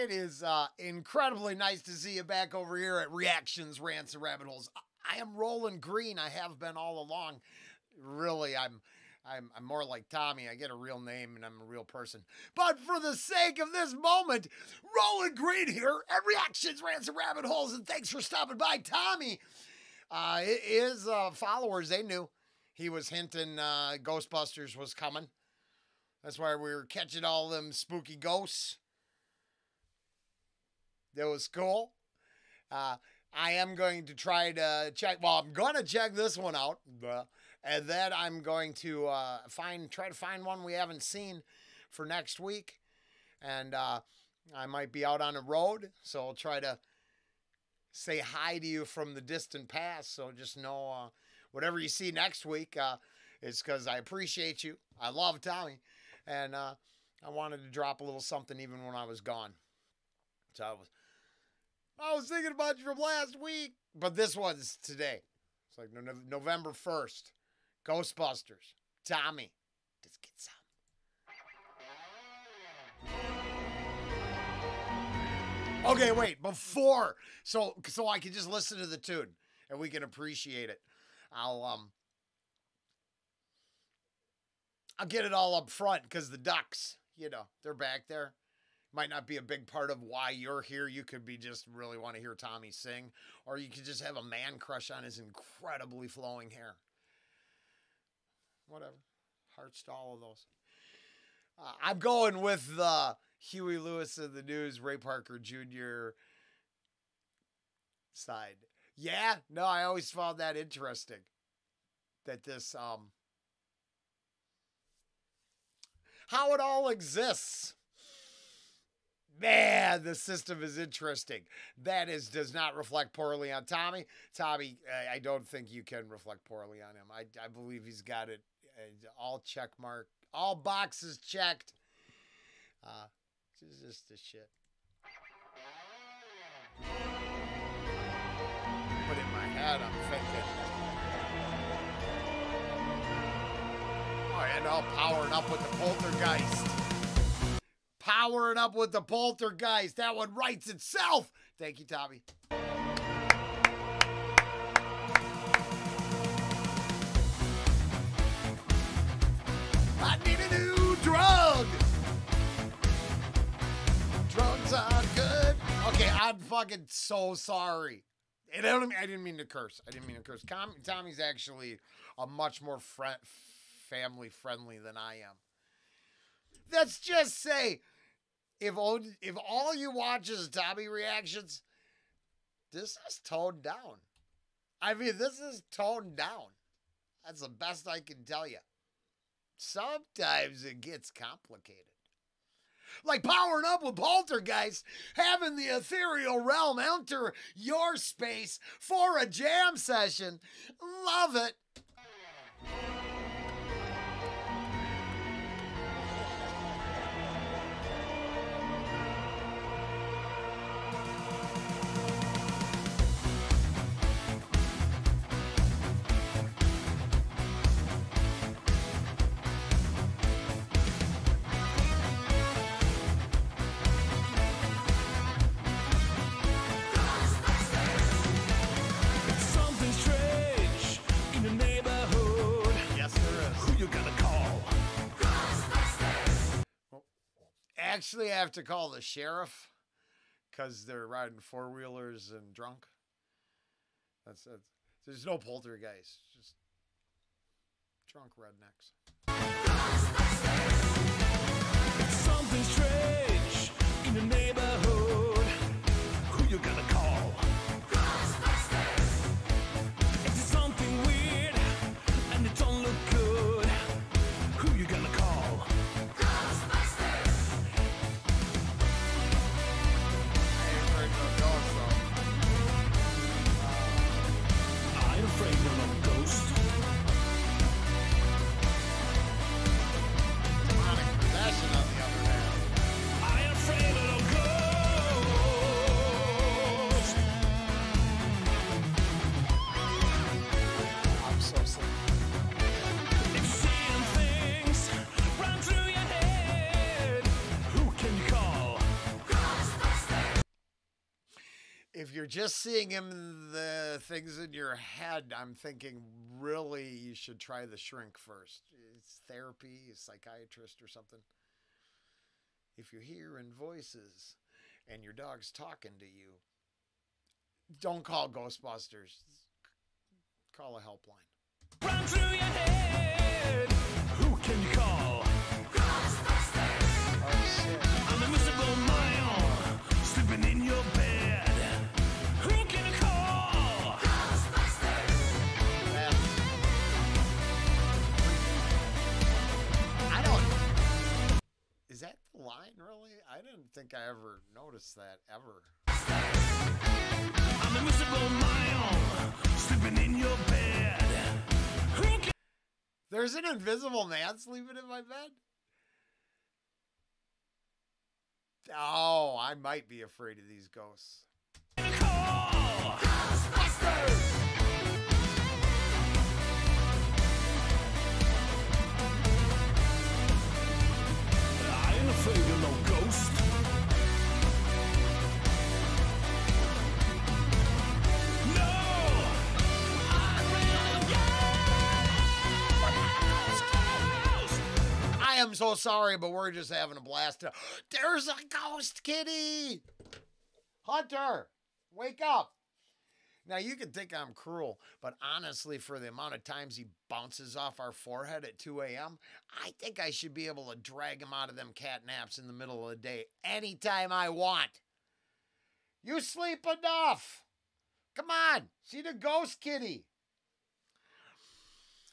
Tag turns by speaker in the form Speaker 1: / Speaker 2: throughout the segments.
Speaker 1: It is uh, incredibly nice to see you back over here at Reactions, Rants, and Rabbit Holes. I am Rollen Green. I have been all along. Really, I'm. I'm, I'm more like Tommy. I get a real name and I'm a real person. But for the sake of this moment, Rollen Green here at Reactions, Rants, and Rabbit Holes. And thanks for stopping by, Tommy. Uh, his uh, followers, they knew he was hinting uh, Ghostbusters was coming. That's why we were catching all them spooky ghosts. That was cool. Uh, I am going to try to check. Well, I'm going to check this one out, and then I'm going to uh, find try to find one we haven't seen for next week, and uh, I might be out on the road, so I'll try to say hi to you from the distant past. So just know uh, whatever you see next week, uh, it's because I appreciate you. I love Tommy, and uh, I wanted to drop a little something even when I was gone. So I was. I was thinking about you from last week, but this one's today. It's like November 1st. Ghostbusters. Tommy. Get some. Okay, wait, before so so I can just listen to the tune and we can appreciate it. I'll um I'll get it all up front because the ducks, you know, they're back there might not be a big part of why you're here. You could be just really want to hear Tommy sing, or you could just have a man crush on his incredibly flowing hair. Whatever. Hearts to all of those. Uh, I'm going with the Huey Lewis of the News, Ray Parker Jr. side. Yeah, no, I always found that interesting. That this, um, how it all exists man, the system is interesting. That is does not reflect poorly on Tommy. Tommy, I, I don't think you can reflect poorly on him. I, I believe he's got it uh, all check mark, all boxes checked. Uh, it's just the shit. But in my head, I'm thinking. Oh, and all powering up with the poltergeist powering up with the poltergeist. That one writes itself. Thank you, Tommy. I need a new drug. Drugs are good. Okay, I'm fucking so sorry. I, didn't mean to curse. I didn't mean to curse. Tommy's actually a much more family friendly than I am. Let's just say if all, if all you watch is Tommy reactions, this is toned down. I mean, this is toned down. That's the best I can tell you. Sometimes it gets complicated. Like powering up with poltergeist, having the ethereal realm enter your space for a jam session. Love it. Actually have to call the sheriff because they're riding four wheelers and drunk. That's, that's there's no poltergeist, just drunk rednecks. Something strange in the neighborhood. Who you gonna you're just seeing him the things in your head, I'm thinking really you should try the shrink first. It's therapy, a psychiatrist or something. If you're hearing voices and your dog's talking to you, don't call Ghostbusters. Call a helpline.
Speaker 2: Run through your head. Who can you call?
Speaker 1: That the line really? I didn't think I ever noticed that ever.
Speaker 2: Mile, sleeping in your bed. Who can
Speaker 1: There's an invisible man sleeping in my bed. Oh, I might be afraid of these ghosts.
Speaker 2: I
Speaker 1: am so sorry, but we're just having a blast. There's a ghost kitty. Hunter, wake up. Now, you can think I'm cruel, but honestly, for the amount of times he bounces off our forehead at 2 a.m., I think I should be able to drag him out of them cat naps in the middle of the day anytime I want. You sleep enough. Come on, see the ghost kitty.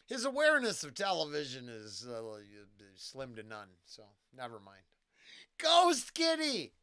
Speaker 1: His awareness of television is uh, slim to none, so never mind. Ghost kitty.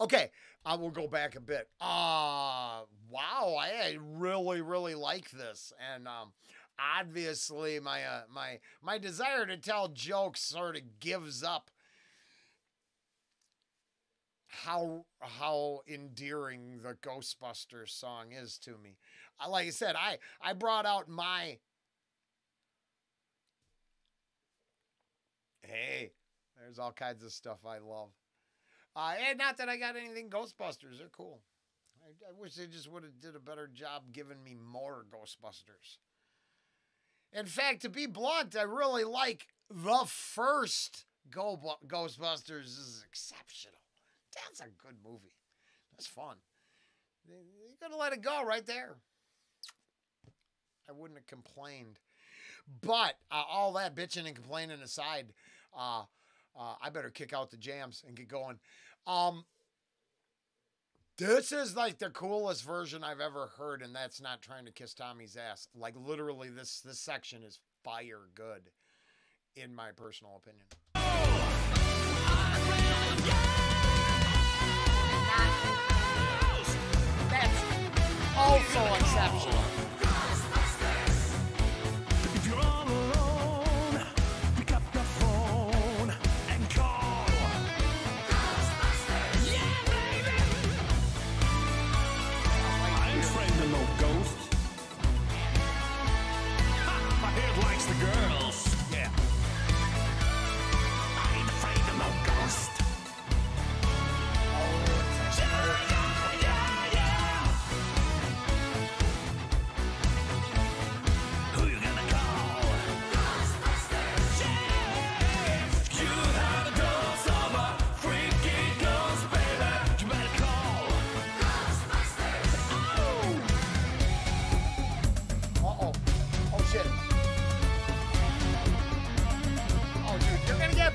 Speaker 1: Okay, I will go back a bit. Uh wow, I really, really like this, and um, obviously my uh, my my desire to tell jokes sort of gives up how how endearing the Ghostbusters song is to me. Uh, Like I said, I I brought out my hey, there's all kinds of stuff I love. Uh, and not that I got anything Ghostbusters. They're cool. I, I wish they just would have did a better job giving me more Ghostbusters. In fact, to be blunt, I really like the first Go Ghostbusters This is exceptional. That's a good movie. That's fun. You gotta let it go right there. I wouldn't have complained. But uh, all that bitching and complaining aside, uh, uh, I better kick out the jams and get going. Um, this is like the coolest version I've ever heard, and that's not trying to kiss Tommy's ass. Like literally, this this section is fire good, in my personal opinion. That's also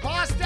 Speaker 2: you're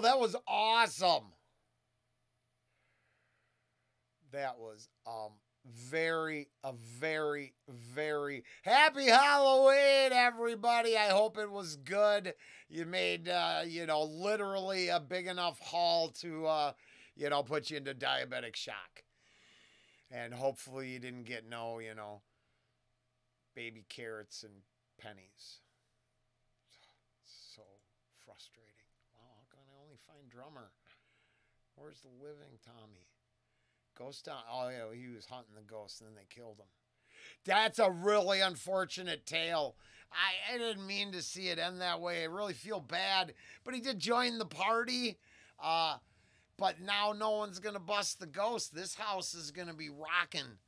Speaker 1: That was awesome. That was um very a very very happy Halloween everybody. I hope it was good. You made uh you know literally a big enough haul to uh you know put you into diabetic shock. And hopefully you didn't get no, you know, baby carrots and pennies. So frustrating. Wow, how can I only find drummer? Where's the living Tommy? Ghost town. Oh yeah, he was hunting the ghost, and then they killed him. That's a really unfortunate tale. I, I didn't mean to see it end that way. I really feel bad, but he did join the party. Uh, but now no one's gonna bust the ghost. This house is gonna be rocking,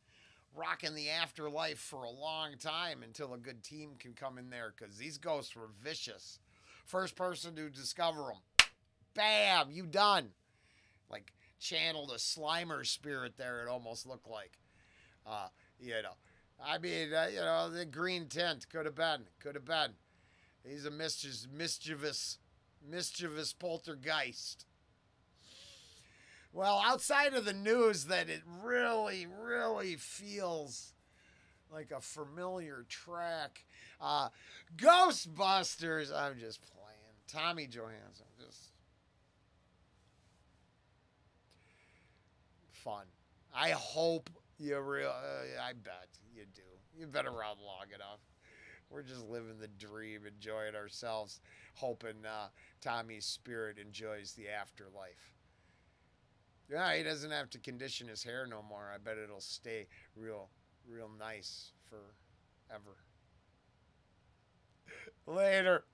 Speaker 1: rocking the afterlife for a long time until a good team can come in there because these ghosts were vicious. First person to discover them, bam, you done. Like channeled a Slimer spirit there. It almost looked like, uh, you know. I mean, uh, you know, the green tent could have been, could have been. He's a mischievous, mischievous, mischievous poltergeist. Well, outside of the news, that it really, really feels like a familiar track. Uh, Ghostbusters. I'm just playing. Tommy Johansson. Just fun. I hope you real. Uh, I bet you do. You've been around long enough. We're just living the dream, enjoying ourselves, hoping uh, Tommy's spirit enjoys the afterlife. Yeah, he doesn't have to condition his hair no more. I bet it'll stay real, real nice forever. Later.